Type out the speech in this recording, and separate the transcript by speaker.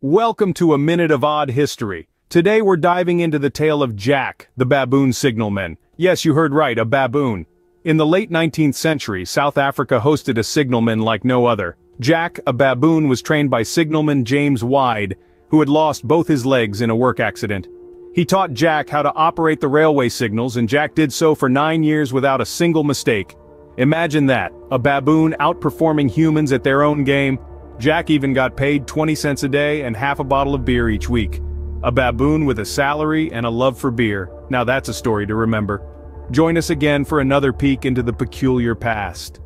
Speaker 1: Welcome to a Minute of Odd History. Today we're diving into the tale of Jack, the baboon signalman. Yes, you heard right, a baboon. In the late 19th century, South Africa hosted a signalman like no other. Jack, a baboon was trained by signalman James Wide, who had lost both his legs in a work accident. He taught Jack how to operate the railway signals and Jack did so for nine years without a single mistake. Imagine that, a baboon outperforming humans at their own game, Jack even got paid 20 cents a day and half a bottle of beer each week. A baboon with a salary and a love for beer, now that's a story to remember. Join us again for another peek into the peculiar past.